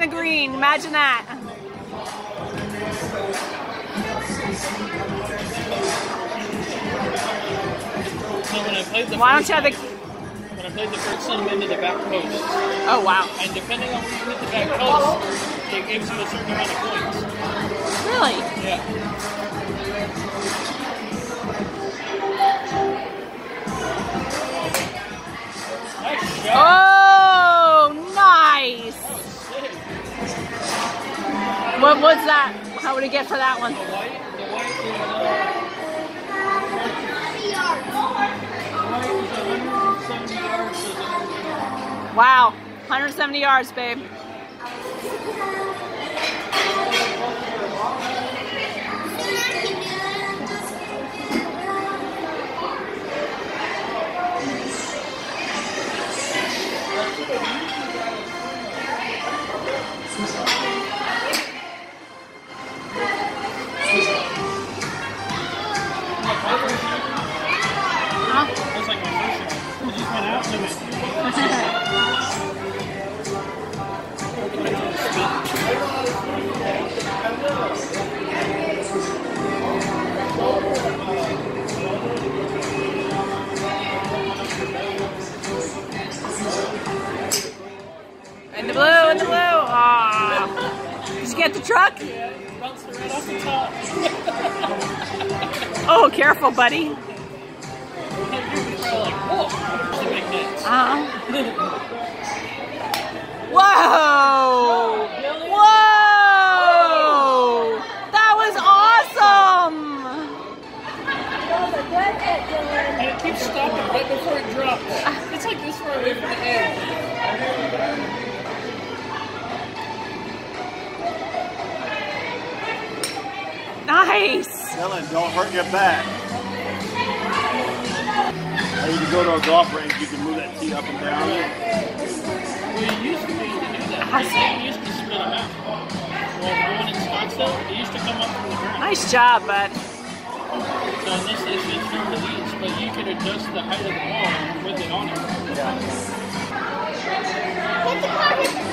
the green. Imagine that. So when I played the Why don't you have the? when I played the first into the back post, Oh wow. and depending on where you hit the back post, it gives you a certain amount of points. Really? Yeah. What was that? How would he get for that one? The white, the white is, the white is 170 yards. So the- Wow, 170 yards, babe. Huh? That's like my first shot. Just went out it. In the blue, in the blue. Ah. Did you get the truck? Bounced right off the top. Oh, careful, buddy. The big nets. Uh. Whoa! Whoa! That was awesome! And it keeps stopping right before it drops. It's like this far away from the edge. Nice! Dylan, don't hurt your back. Now you can go to a golf range, you can move that tee up and down. Well, you used to be able to do that. The game used to spin them out. Well, one in Scottsdale, it used to come up from the ground. Nice job, bud. So in this, it's it's from the but you could adjust the height of the ball with it on it. Yeah. Hit the car, hit the car.